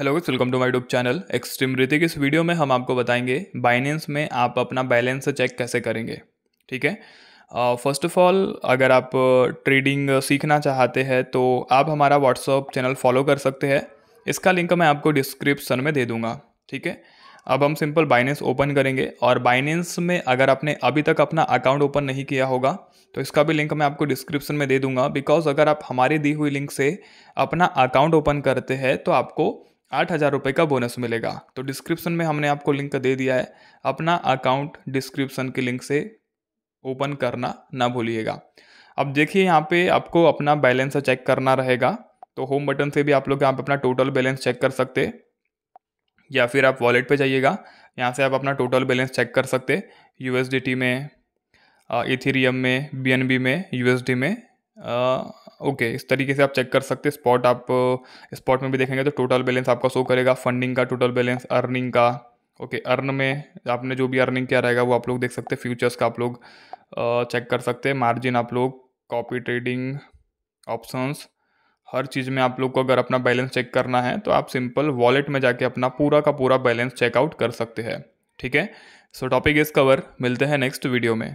Hello welcome to my YouTube channel extreme Riti की इस वीडियो में हम आपको बताएँगे बाइनेंस में आप अपना बैलेंस चेक कैसे करेंगे, ठीक है? फ़र्स्ट ऑफ़ ऑल अगर आप ट्रेडिंग सीखना चाहते हैं तो आप हमारा व्हाट्सअप चैनल फॉलो कर सकते हैं। इसका लिंक मैं आपको डिस्क्रिप्सन में दे दूँगा, ठीक है? अब हम सिंपल बाइनेंस ओपन करेंगे, और बाइनेंस में अगर आपने अभी तक अपना अकाउंट ओपन नहीं किया होगा तो इसका भी लिंक मैं आपको डिस्क्रिप्शन में दे दूँगा। बिकॉज़ अगर आप हमारी दी हुई लिंक से अपना अकाउंट ओपन करते हैं तो आपको आठ हज़ार रुपये का बोनस मिलेगा। तो डिस्क्रिप्शन में हमने आपको लिंक दे दिया है। अपना अकाउंट डिस्क्रिप्शन के लिंक से ओपन करना ना भूलिएगा। अब देखिए यहाँ पे आपको अपना बैलेंस चेक करना रहेगा। तो होम बटन से भी आप लोग यहाँ पे अपना टोटल बैलेंस चेक कर सकते। या फिर आप वॉलेट पे जाइएगा। यहाँ से आप अपना टोटल बैलेंस चेक कर सकते। यू में इथीरियम में, बीएनबी में, यूएसडी में ओके okay, इस तरीके से आप चेक कर सकते हैं। स्पॉट आप स्पॉट में भी देखेंगे तो टोटल बैलेंस आपका शो करेगा फंडिंग का टोटल बैलेंस अर्निंग का। ओके okay, अर्न में आपने जो भी अर्निंग किया रहेगा वो आप लोग देख सकते हैं। फ्यूचर्स का आप लोग चेक कर सकते हैं। मार्जिन आप लोग कॉपी ट्रेडिंग ऑप्शंस हर चीज़ में आप लोग को अगर अपना बैलेंस चेक करना है तो आप सिंपल वॉलेट में जाके अपना पूरा का पूरा बैलेंस चेकआउट कर सकते हैं। ठीक है? सो टॉपिक इज़ कवर मिलते हैं नेक्स्ट वीडियो में।